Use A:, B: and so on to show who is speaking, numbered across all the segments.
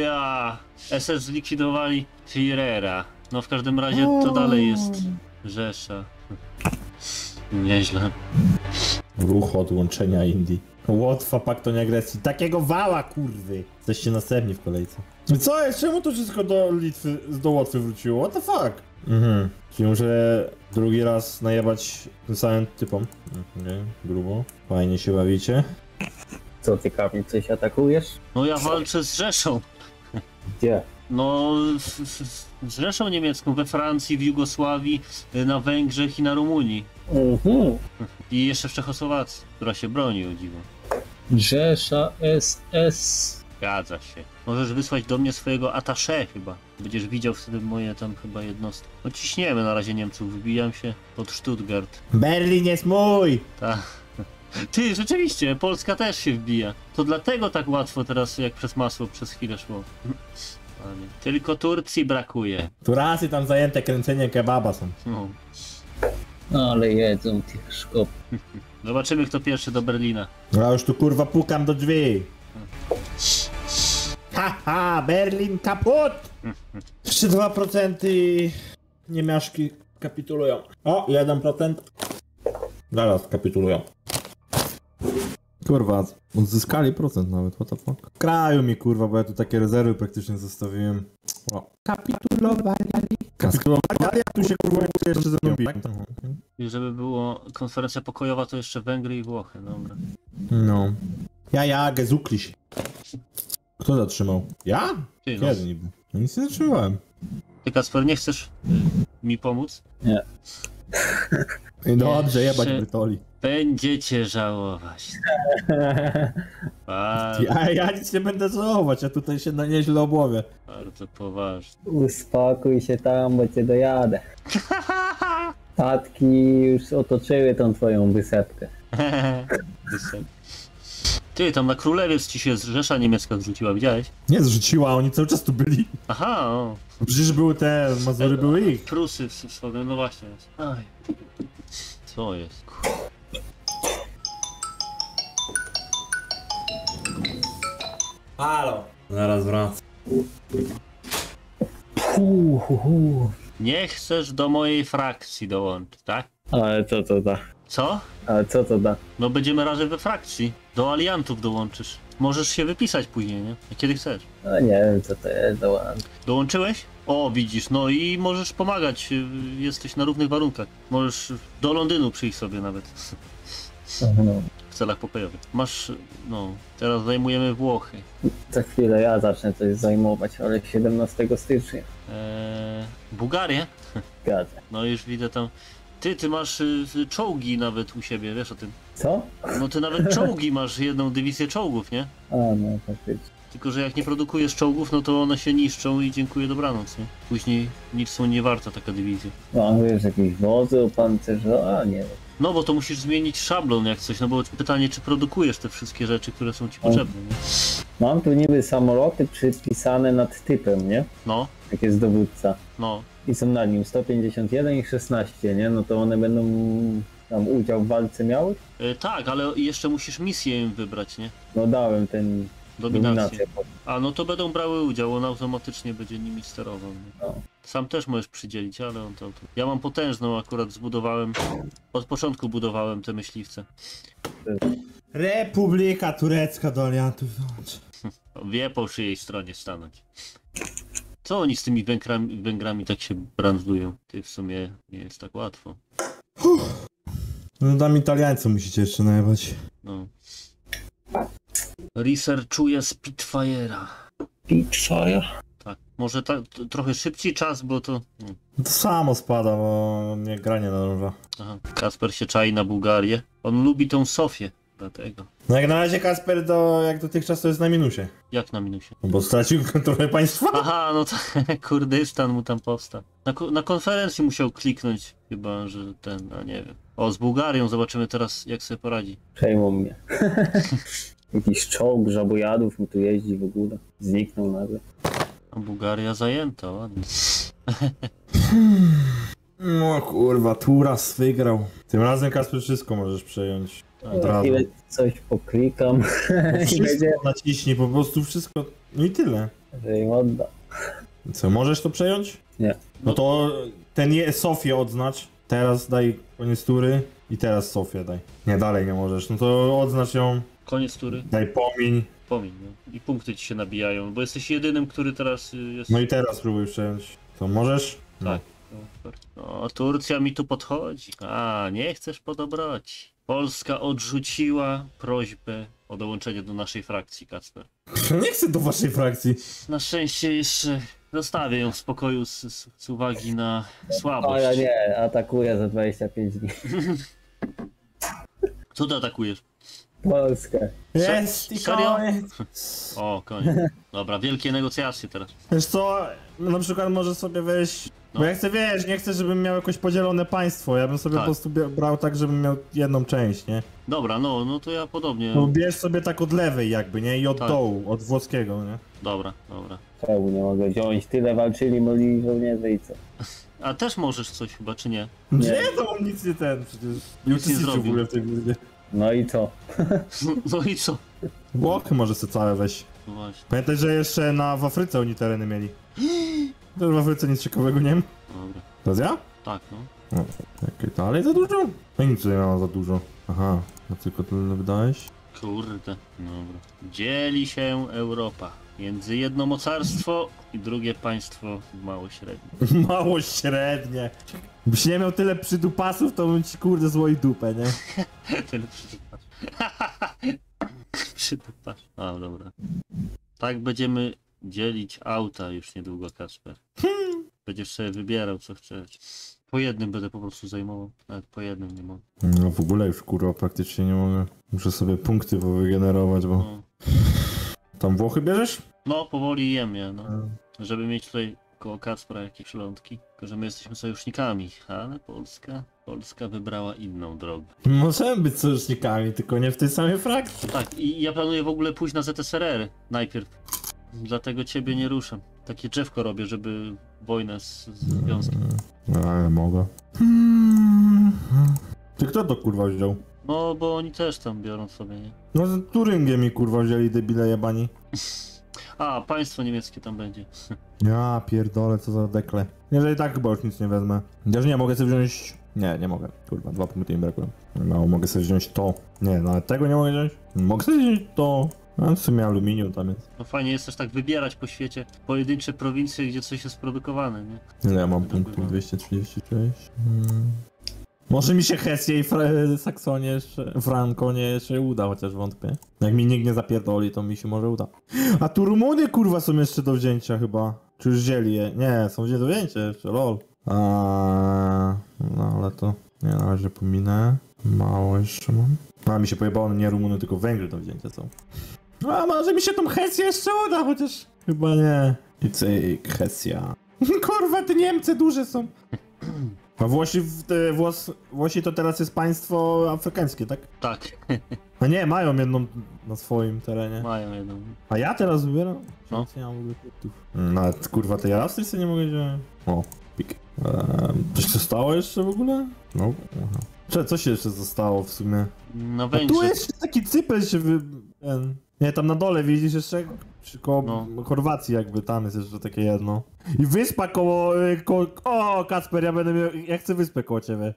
A: Ja, SS zlikwidowali Firera. No w każdym razie to dalej jest Rzesza. Nieźle.
B: Ruch odłączenia Indii. Łotwa, paktoń agresji. Takiego wała, kurwy! Jesteście następni w kolejce. Co jest? Czemu to wszystko do Litwy, do Łotwy wróciło? What the fuck? Mhm. Czyli muszę drugi raz najebać tym samym typom. Okej, grubo. Fajnie się bawicie.
C: Co ty Kamil, coś atakujesz?
A: No ja walczę z Rzeszą.
C: Gdzie?
A: No, w- w- z Rzeszą Niemiecką we Francji, w Jugosławii, y, na Węgrzech i na Rumunii.
C: Mhm.
A: I jeszcze w Czechosłowacji, która się broni, o dziwo.
C: Rzesza SS.
A: Zgadza się. Możesz wysłać do mnie swojego attaché chyba. Będziesz widział wtedy moje tam chyba jednostki. No ciśniemy na razie Niemców, wybijam się pod Stuttgart.
B: Berlin jest mój!
A: Tak. Ty, rzeczywiście, Polska też się wbija. To dlatego tak łatwo teraz, jak przez masło, przez chwilę szło. Panie. Tylko Turcji brakuje.
B: Tu rasy tam zajęte kręcenie kebaba są.
A: No.
C: No ale jedzą tych szkop.
A: Zobaczymy, kto pierwszy do Berlina.
B: Ja już tu kurwa pukam do drzwi. Haha, Berlin kaput! Jeszcze 2% niemiaszki kapitulują. O, 1%. Zaraz kapitulują. Kurwa, odzyskali procent nawet, what the fuck. W kraju mi kurwa, bo ja tu takie rezerwy praktycznie zostawiłem. O. Kapitulowali. Kapitulowali, a tu się kurwa jeszcze ze mną biją.
A: I żeby było konferencja pokojowa, to jeszcze Węgry i Włochy, dobra.
B: No. Ja, ja, Gezukliś. Kto zatrzymał? Ja?
A: Ty, no.
B: Kiedy niby? No nic nie zatrzymałem.
A: Ty Kasper, nie chcesz mi pomóc?
B: I dobrze, jebać Brytoli.
A: Będziecie żałować. Bardzo,
B: Ja, ja nic nie będę żałować, ja tutaj się na nieźle obłowię.
A: bardzo poważnie.
C: Uspokój się tam, bo cię dojadę. Statki już otoczyły tą twoją wysepkę.
A: Ty, tam na Królewiec ci się Rzesza Niemiecka zrzuciła, widziałeś?
B: Nie zrzuciła, oni cały czas tu byli.
A: Aha, o.
B: Przecież były te, Mazury były ich.
A: Prusy w, w sobie, no właśnie. Jest. Aj. Co jest?
B: Halo. Zaraz wracam.
C: Hu, hu, hu.
A: Nie chcesz do mojej frakcji dołączyć, tak?
C: Ale co to da?
A: Co?
C: Ale co to da?
A: No będziemy razem we frakcji. Do aliantów dołączysz. Możesz się wypisać później, nie? Kiedy chcesz.
C: No nie wiem co to jest, dołącz.
A: Dołączyłeś? O, widzisz, no i możesz pomagać. Jesteś na równych warunkach. Możesz do Londynu przyjść sobie nawet.
C: No,
A: celach pokojowych. Masz, no, teraz zajmujemy Włochy.
C: za chwilę ja zacznę coś zajmować, ale 17 stycznia.
A: Eee, Bułgarię?
C: Zgadza.
A: No już widzę tam. Ty, ty masz y, y, czołgi nawet u siebie, wiesz o tym.
C: Co?
A: No ty nawet czołgi masz, jedną dywizję czołgów, nie?
C: A no faktycznie.
A: Tylko, że jak nie produkujesz czołgów, no to one się niszczą i dziękuję dobranoc, nie? Później nic są nie warta taka dywizja.
C: Mam wiesz, jakieś wozy opancerzowane, a nie wiem.
A: No bo to musisz zmienić szablon jak coś, no bo pytanie, czy produkujesz te wszystkie rzeczy, które są ci potrzebne, nie?
C: Mam tu niby samoloty przypisane nad typem, nie?
A: No,
C: Jak jest dowódca.
A: no.
C: I są nad nim 151 i 16, nie? No to one będą tam udział w walce miały?
A: E, tak, ale jeszcze musisz misję im wybrać, nie?
C: No dałem ten
A: Dominację. A, no to będą brały udział, on automatycznie będzie nimi sterował.
C: No.
A: Sam też możesz przydzielić, ale on to, to... Ja mam potężną akurat zbudowałem, od początku budowałem te myśliwce.
B: Republika Turecka do aliantów.
A: Wie po czyjej stronie stanąć. Co oni z tymi Węgrami, Węgrami tak się brandują? Ty w sumie nie jest tak łatwo.
B: No tam Italiańców musicie jeszcze najebać.
A: No. Researchuje Spitfire'a.
C: Pitfire?
A: Tak. Może ta, t- trochę szybciej czas, bo to... hmm.
B: To samo spada, bo nie granie nadąża.
A: Aha. Kasper się czai na Bułgarię. On lubi tą Sofię. Dlatego.
B: No jak na razie Kasper do, jak dotychczas to jest na minusie.
A: Jak na minusie?
B: No bo stracił kontrolę państwa.
A: Aha, no to Kurdystan mu tam powstał. Na, na konferencji musiał kliknąć chyba, że ten, a nie wiem. O, z Bułgarią zobaczymy teraz, jak sobie poradzi.
C: Przejmą mnie. Jakiś czołg żabojadów mi tu jeździ w ogóle. Zniknął nagle.
A: A Bułgaria zajęta, ładnie.
B: No kurwa, Turas wygrał. Tym razem Kasper wszystko możesz przejąć. Od razu.
C: chwilę coś poklikam i będzie...
B: Wszystko naciśnij, po prostu wszystko. No i tyle.
C: że odda.
B: Co, możesz to przejąć?
C: Nie.
B: No to ten je Sofię odznacz. Teraz daj koniec tury i teraz Sofię daj. Nie, dalej nie możesz. No to odznacz ją,
A: Koniec tury.
B: daj pomiń.
A: Pomiń, no. I punkty ci się nabijają, bo jesteś jedynym, który teraz y, jest...
B: No i teraz spróbuj przejąć. To możesz?
A: Tak. No, super. No, Turcja mi tu podchodzi. A, nie chcesz po dobroci. Polska odrzuciła prośbę o dołączenie do naszej frakcji, Kacper.
B: Nie chcę do waszej frakcji.
A: Na szczęście jeszcze zostawię ją w spokoju z, z, z uwagi na słabość.
C: O ja nie, atakuję za 25 dni.
A: Co ty atakujesz?
C: Polskę.
B: Jest i
A: Serio?
B: koniec.
A: O, koniec. Dobra, wielkie negocjacje teraz.
B: Wiesz co, no na przykład może sobie wejść...
A: No.
B: Bo ja chcę, wiesz, nie chcę, żebym miał jakoś podzielone państwo. Ja bym sobie
A: Tak.
B: po prostu brał tak, żebym miał jedną część, nie?
A: Dobra, no, no to ja podobnie.
B: No bierz sobie tak od lewej jakby, nie? I od
A: Tak.
B: dołu, od włoskiego, nie?
A: Dobra, dobra.
C: Czemu nie mogę wziąć? Tyle walczyli moi żołnierze i co?
A: A też możesz coś chyba, czy nie?
B: Nie, to on nic nie ten, przecież nie uczestniczył w
A: zrobił.
B: ogóle w tej.
C: No i co?
A: No i co?
B: Włochy może sobie całe weź.
A: No właśnie.
B: Pamiętaj, że jeszcze na w Afryce oni tereny mieli. Też w Afryce nic ciekawego nie wiem.
A: Dobra.
B: To ja?
A: Tak, no.
B: No, Jakie dalej za dużo? Ja nic tutaj miałem za dużo. Aha, no tylko tyle wydałeś?
A: Kurde. Dobra. Dzieli się Europa między jedno mocarstwo i drugie państwo mało średnie.
B: Mało średnie. Byś nie miał tyle przydupasów, to bym ci kurde zło i dupę, nie?
A: Tyle przytupasz. przytupasz. A, dobra. Tak będziemy dzielić auta już niedługo, Kasper. Będziesz sobie wybierał, co chcesz. Po jednym będę po prostu zajmował. Nawet po jednym nie mogę.
B: No w ogóle już kurwa praktycznie nie mogę. Muszę sobie punkty wygenerować, bo...
A: No,
B: Tam Włochy bierzesz?
A: no powoli jem je, no. Żeby mieć tutaj koło Kacpra jakieś szlątki. Tylko, że my jesteśmy sojusznikami, ale Polska... Polska wybrała inną drogę.
B: Możemy być sojusznikami, tylko nie w tej samej frakcji.
A: Tak, i ja planuję w ogóle pójść na ZSRR najpierw. Dlatego ciebie nie ruszam. Takie drzewko robię, żeby wojnę z, z związkiem.
B: No, ale mogę. Ty kto to kurwa wziął?
A: No, bo oni też tam biorą sobie, nie?
B: No z Turyngiem mi kurwa wzięli debile jebani.
A: A, państwo niemieckie tam będzie.
B: Ja pierdolę, co za dekle. Jeżeli tak chyba już nic nie wezmę. Chociaż nie, mogę sobie wziąć... Nie, nie mogę. Kurwa, dwa punkty mi brakuje. Mało, mogę sobie wziąć to. Nie, nawet tego nie mogę wziąć. Mogę sobie wziąć to. A w sumie aluminium tam jest.
A: No fajnie jest też tak wybierać po świecie pojedyncze prowincje, gdzie coś jest produkowane, nie?
B: Ile ja mam punktów? 236. Hmm. Może mi się Hesję i Fra- Saksonie jeszcze, Frankonie jeszcze uda, chociaż wątpię. Jak mi nikt nie zapierdoli, to mi się może uda. A tu Rumuny kurwa są jeszcze do wzięcia chyba. Czy już wzięli je? Nie, są gdzie do wzięcia jeszcze, lol. A, no ale to nie, na razie pominę. Mało jeszcze mam. A mi się pojebało, nie Rumuny, tylko Węgry do wzięcia są. A może mi się tą Hesję jeszcze uda, chociaż chyba nie. I cyk, Hesja. Kurwa, te Niemcy duże są. A Włosi, Włos, Włosi to teraz jest państwo afrykańskie, tak?
A: Tak,
B: A nie, mają jedną na swoim terenie.
A: mają jedną.
B: A ja teraz wybieram?
A: No.
B: Ja mam punktów? Nawet kurwa tej Austrii nie mogę wziąć. O, pik. Eee, coś się stało jeszcze w ogóle? No, aha. Cze, co się jeszcze zostało w sumie?
A: Na
B: A tu jeszcze taki cypel się wy... Ten... Nie, tam na dole widzisz jeszcze przy koło
A: No.
B: Chorwacji jakby, tam jest jeszcze takie jedno. I wyspa koło, y, koło... O, Kacper, ja będę miał... Ja chcę wyspę koło ciebie.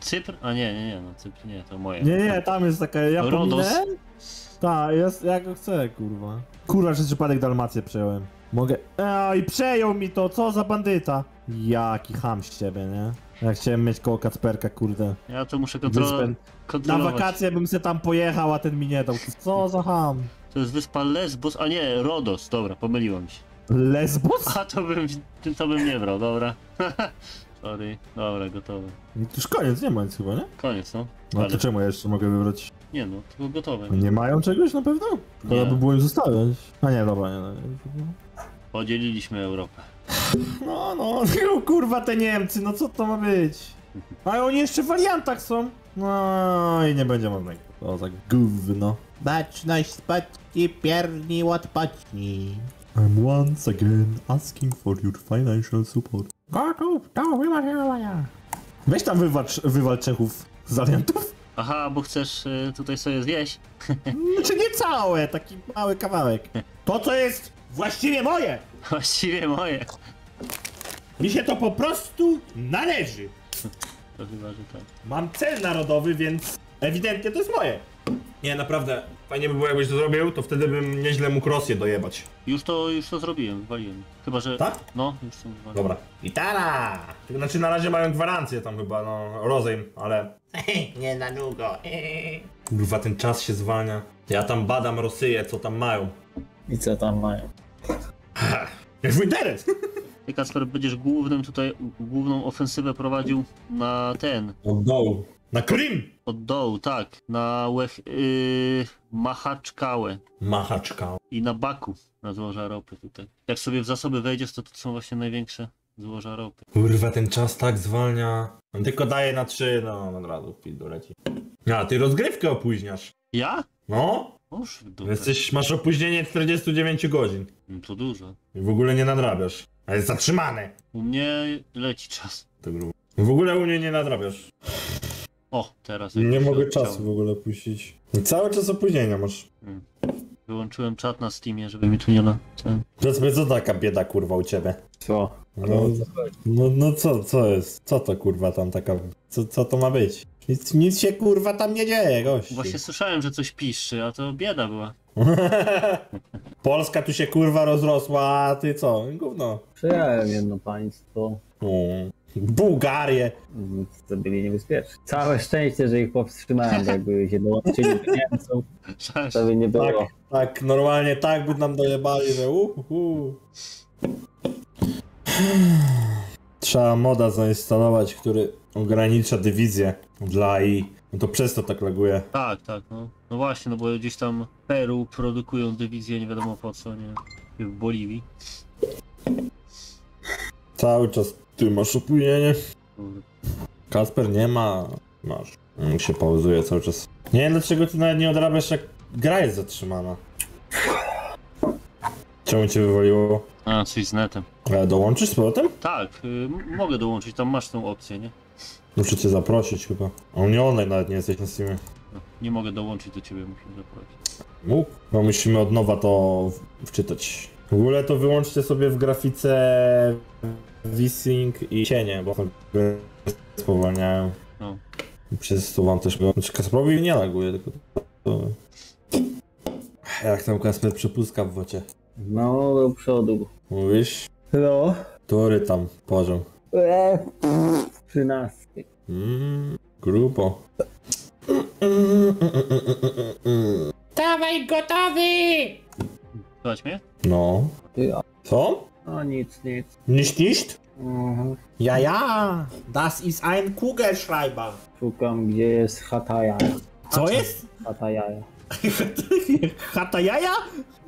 A: Cypr? A nie, nie, nie, no Cypr nie, to moje.
B: Nie, nie, tam jest taka... Ja
A: Rodos.
B: pominę? Tak, jest, ja go chcę, kurwa. Kurwa, przez przypadek Dalmację przejąłem. Mogę... A, i przejął mi to, co za bandyta. Jaki ham z ciebie, nie? Ja chciałem mieć koło Kacperka, kurde.
A: Ja to muszę kontrolować.
B: Na wakacje bym se tam pojechał, a ten mi nie dał. Co za ham?
A: To jest wyspa Lesbos, a nie, Rodos, dobra, pomyliłem się.
B: Lesbos?
A: A to bym, to bym nie brał, dobra. Sorry, dobra, gotowe.
B: I to już koniec, nie ma nic chyba, nie?
A: Koniec, no.
B: No
A: Ale-
B: to czemu ja jeszcze mogę wybrać?
A: Nie no, tylko gotowe.
B: Nie mają czegoś na pewno? To
A: Nie.
B: by było im zostawiać. A nie, dobra, nie. nie.
A: Podzieliliśmy Europę.
B: No, no, no, kurwa te Niemcy, no co to ma być? A oni jeszcze w wariantach są. No i nie będzie można. To tak gówno.
D: Baczność spoczki, pierni odpocznij.
B: I'm once again asking for your financial support.
D: Gotów do wymarzenia.
B: Weź tam wywalcz, wywal Czechów z aliantów.
A: Aha, bo chcesz y, tutaj sobie zjeść?
B: Znaczy nie całe, taki mały kawałek. To co jest właściwie moje.
A: Właściwie moje.
B: Mi się to po prostu należy.
A: To chyba, że tak.
B: Mam cel narodowy, więc ewidentnie to jest moje. Nie, naprawdę. Fajnie by było, jakbyś to zrobił, to wtedy bym nieźle mógł Rosję dojebać.
A: Już to, już to zrobiłem, waliłem. Chyba, że...
B: Tak?
A: No, już są waliłem.
B: Dobra. Tylko znaczy na razie mają gwarancję tam chyba, no, rozejm, ale... Nie na długo. Kurwa, ten czas się zwalnia. Ja tam badam Rosyję, co tam mają.
C: I co tam mają?
B: Jak w interes!
A: Ty, Kasper, będziesz głównym tutaj, główną ofensywę prowadził na ten,
B: Od dołu. Na Krym!
A: od dołu, tak, na Łech... Yy, Machaczkałę
B: Machaczka.
A: i na Baku, na złoża ropy tutaj. Jak sobie w zasoby wejdziesz, to to są właśnie największe złoża ropy.
B: Kurwa, ten czas tak zwalnia. On tylko daje na trzy, no od razu w pizdu leci. A, ty rozgrywkę opóźniasz.
A: Ja?
B: No,
A: dupę.
B: jesteś, masz opóźnienie 49 godzin.
A: Mm, To dużo.
B: I w ogóle nie nadrabiasz. A jest zatrzymane.
A: U mnie leci czas.
B: To grubo. W ogóle u mnie nie nadrabiasz.
A: O, teraz.
B: Nie mogę
A: odciął.
B: czasu w ogóle puścić. Cały czas opóźnienia masz.
A: Wyłączyłem czat na Steamie, żeby mi tu nie na... Ten...
B: Powiedzmy, co taka bieda kurwa u ciebie?
C: Co?
B: No, no, no co, co jest? Co to kurwa tam taka... Co, co to ma być? Nic, nic się kurwa tam nie dzieje, gość.
A: Właśnie słyszałem, że coś piszczy, a to bieda była.
B: Polska tu się kurwa rozrosła, a ty co? Gówno.
C: Przyjąłem jedno państwo.
B: Mm. Bułgarię.
C: To byli niebezpieczni. Całe szczęście, że ich powstrzymałem, bo jakby się dołączyli do Niemców, to by nie było.
B: Tak, tak, normalnie tak by nam dojebali, że uhu. Trzeba moda zainstalować, który ogranicza dywizję dla AI. No to przez to tak laguje.
A: Tak, tak, no. No właśnie, no bo gdzieś tam Peru produkują dywizję, nie wiadomo po co, nie? W Boliwii.
B: Cały czas ty masz opóźnienie.
A: Kurde.
B: Kasper nie ma. Masz. Mm, się pauzuje cały czas. Nie wiem dlaczego ty nawet nie odrabiasz jak gra jest zatrzymana. Czemu cię wywaliło?
A: A, coś z netem.
B: Ale dołączysz z powrotem?
A: Tak, y, mogę dołączyć, tam masz tą opcję, nie?
B: Muszę cię zaprosić chyba. A u mnie online nawet nie jesteś na Steamie.
A: No, nie mogę dołączyć do ciebie, muszę zaprosić.
B: Mógł? No musimy od nowa to wczytać. W ogóle to wyłączcie sobie w grafice VSync i cienie, bo grę spowalniają.
A: No.
B: Przez to wam też... Znaczy Kasprowi nie laguje, tylko to... Jak tam Kasper przepustka w wocie?
C: No, do przodu.
B: Mówisz?
C: No.
B: Który tam poziom?
C: Eee, Trzynastki.
B: Mmm, grubo.
D: Dawaj gotowy!
A: Słuchać mnie?
B: No.
C: Ja.
B: Co?
C: No nic, nic.
B: Nicht nicht?
C: Mhm.
D: Ja, ja, das ist ein Kugelschreiber.
C: Szukam, gdzie jest chata jaja.
D: Co jest?
C: Chata jaja.
D: Chata jaja?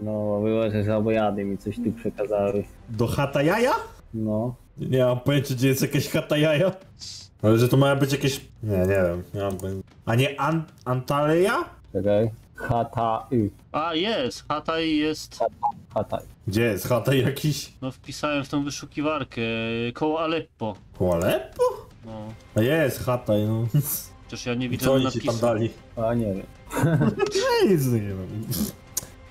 C: No, było, że żabojady mi coś tu przekazały.
B: Do chata jaja?
C: No.
B: Nie mam pojęcia, gdzie jest jakaś chata jaja. Ale że to ma być jakieś... Nie, nie wiem, nie mam pojęcia. A nie An Antalya?
C: Czekaj. Chata y.
A: A, jest! Hataj jest...
C: Chata.
B: Gdzie jest chata jakiś?
A: No wpisałem w tą wyszukiwarkę, koło Aleppo.
B: Po Aleppo?
A: No,
B: A jest chata, no.
A: przecież ja nie widzę
B: co
A: napisu.
B: tam dali?
C: A nie wiem.
B: Nic nie wiem.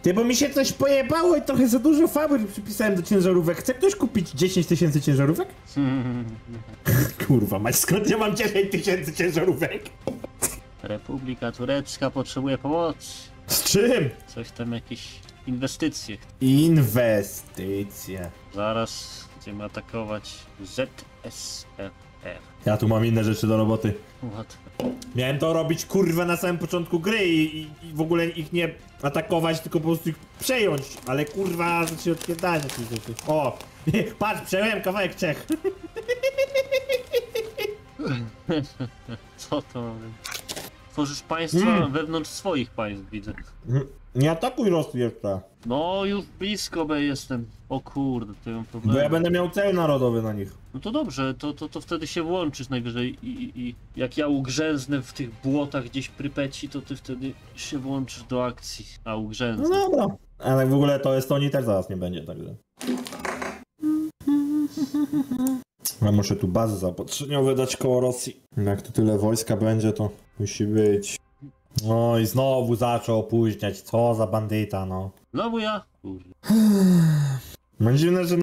D: Ty, bo mi się coś pojebało i trochę za dużo fabryk przypisałem do ciężarówek. Chce ktoś kupić 10 tysięcy ciężarówek?
B: Kurwa, mać skąd ja mam 10 tysięcy ciężarówek?
A: Republika Turecka potrzebuje pomocy.
B: Z czym?
A: Coś tam, jakieś inwestycje.
B: Inwestycje.
A: Zaraz będziemy atakować ZSRR.
B: Ja tu mam inne rzeczy do roboty.
A: Łatwe.
B: Miałem to robić kurwa na samym początku gry i, i, i w ogóle ich nie atakować, tylko po prostu ich przejąć. Ale kurwa, to się odpierdać jakieś rzeczy. O! Patrz, przejąłem kawałek Czech.
A: Co to ma być? Tworzysz państwa
B: Mm.
A: wewnątrz swoich państw, widzę.
B: Nie atakuj Rosji jeszcze.
A: No, już blisko B jestem. O kurde, to ja mam
B: Bo
A: problem.
B: ja będę miał cel narodowy na nich.
A: No to dobrze, to, to, to wtedy się włączysz najwyżej i, i, i jak ja ugrzęznę w tych błotach gdzieś Prypeci, to ty wtedy się włączysz do akcji, a
B: No
A: ugrzęznę.
B: dobra. Ale w ogóle to Estonii też zaraz nie będzie, także. Ja muszę tu bazy zaopatrzeniowe dać koło Rosji. Jak tu tyle wojska będzie, to musi być. No i znowu zaczął opóźniać. Co za bandyta, no.
A: No bo ja, kurde.
B: Mam dziwne, że